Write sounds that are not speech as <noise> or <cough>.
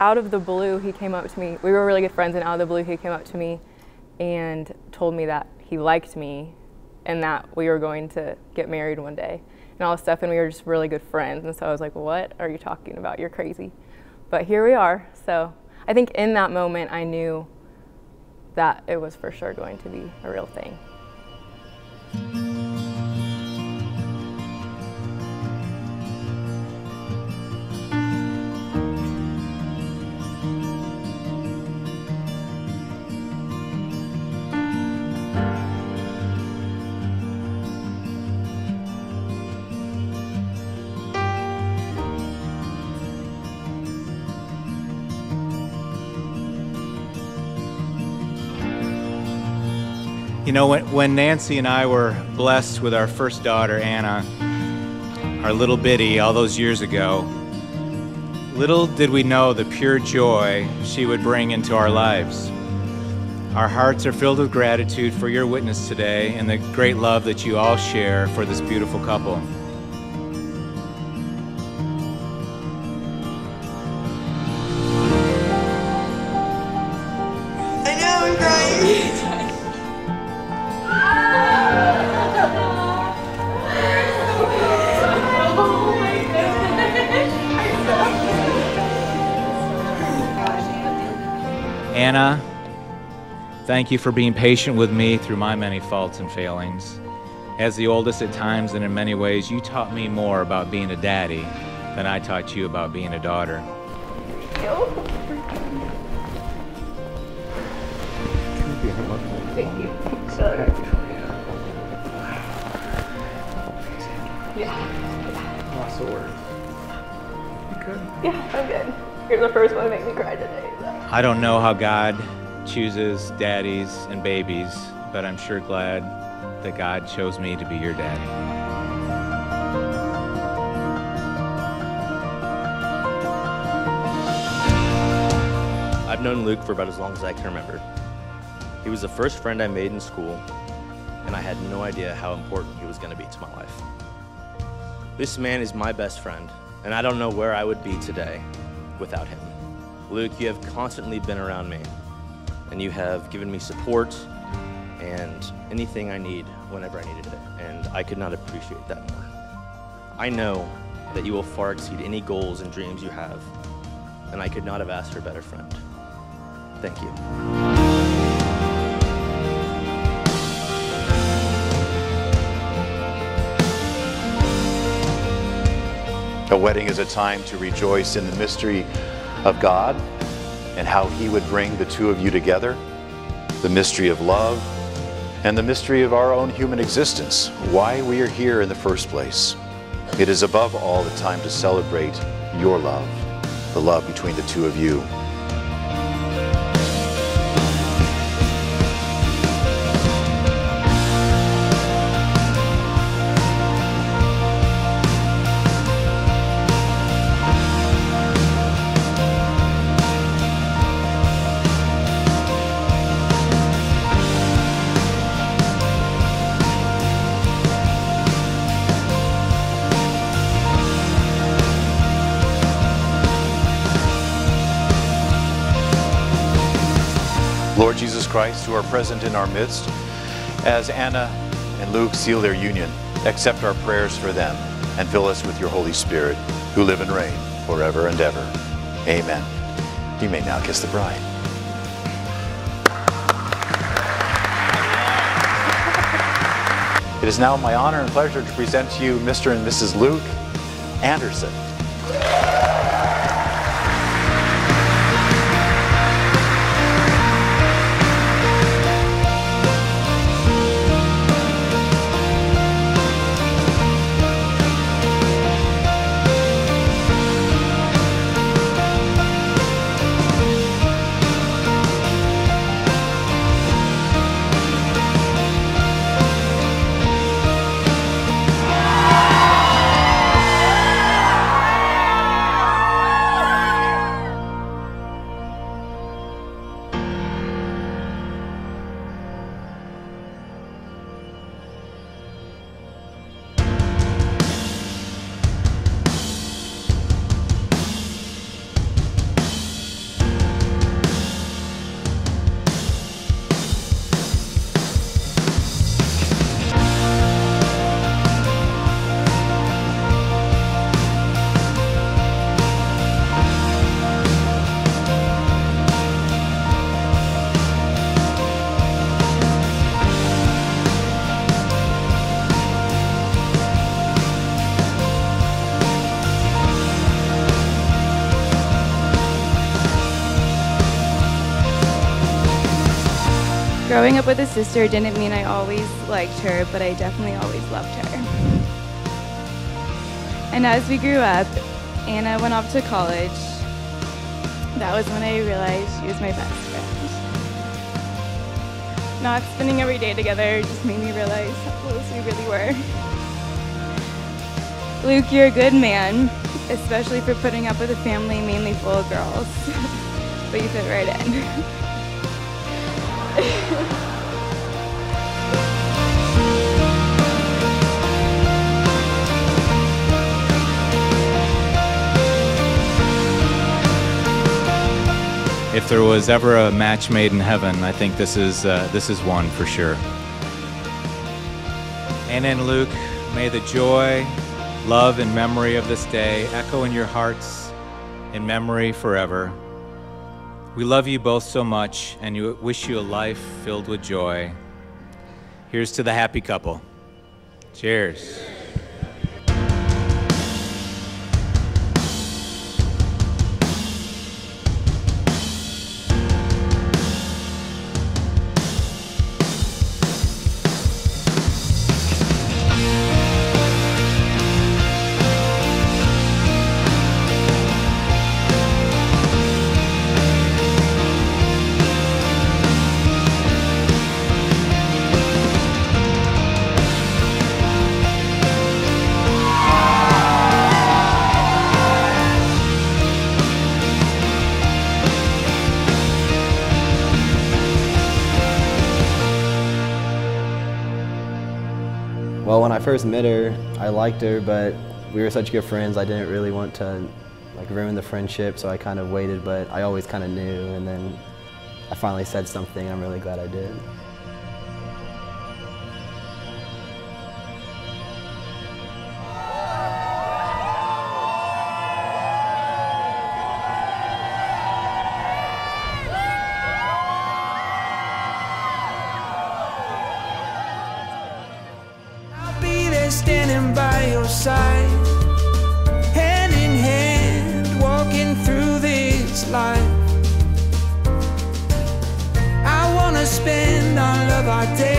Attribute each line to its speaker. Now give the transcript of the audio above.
Speaker 1: out of the blue, he came up to me. We were really good friends, and out of the blue, he came up to me and told me that he liked me and that we were going to get married one day and all this stuff. And we were just really good friends. And so I was like, What are you talking about? You're crazy. But here we are. So I think in that moment, I knew that it was for sure going to be a real thing.
Speaker 2: You know, when, when Nancy and I were blessed with our first daughter, Anna, our little bitty, all those years ago, little did we know the pure joy she would bring into our lives. Our hearts are filled with gratitude for your witness today and the great love that you all share for this beautiful couple. Anna, thank you for being patient with me through my many faults and failings. As the oldest at times and in many ways, you taught me more about being a daddy than I taught you about being a daughter.
Speaker 1: Thank you. Yeah.
Speaker 3: Lots of words.
Speaker 1: Yeah, I'm good. You're the first one to make me cry today. So.
Speaker 2: I don't know how God chooses daddies and babies, but I'm sure glad that God chose me to be your daddy.
Speaker 4: I've known Luke for about as long as I can remember. He was the first friend I made in school, and I had no idea how important he was going to be to my life. This man is my best friend, and I don't know where I would be today without him. Luke, you have constantly been around me, and you have given me support and anything I need whenever I needed it, and I could not appreciate that more. I know that you will far exceed any goals and dreams you have, and I could not have asked for a better friend. Thank you.
Speaker 5: A wedding is a time to rejoice in the mystery of God and how He would bring the two of you together, the mystery of love, and the mystery of our own human existence, why we are here in the first place. It is above all the time to celebrate your love, the love between the two of you. Lord Jesus Christ, who are present in our midst, as Anna and Luke seal their union, accept our prayers for them and fill us with your Holy Spirit, who live and reign forever and ever. Amen. You may now kiss the bride. It is now my honor and pleasure to present to you Mr. and Mrs. Luke Anderson.
Speaker 6: Growing up with a sister didn't mean I always liked her, but I definitely always loved her. And as we grew up, Anna went off to college. That was when I realized she was my best friend. Not spending every day together just made me realize how close we really were. Luke, you're a good man, especially for putting up with a family mainly full of girls. <laughs> but you fit right in. <laughs>
Speaker 2: If there was ever a match made in heaven, I think this is uh, this is one for sure. Anna and Luke, may the joy, love, and memory of this day echo in your hearts in memory forever. We love you both so much and wish you a life filled with joy. Here's to the happy couple. Cheers.
Speaker 7: First met her, I liked her, but we were such good friends, I didn't really want to like ruin the friendship, so I kind of waited, but I always kind of knew, and then I finally said something, I'm really glad I did.
Speaker 8: Standing by your side, hand in hand, walking through this life. I wanna spend all of our days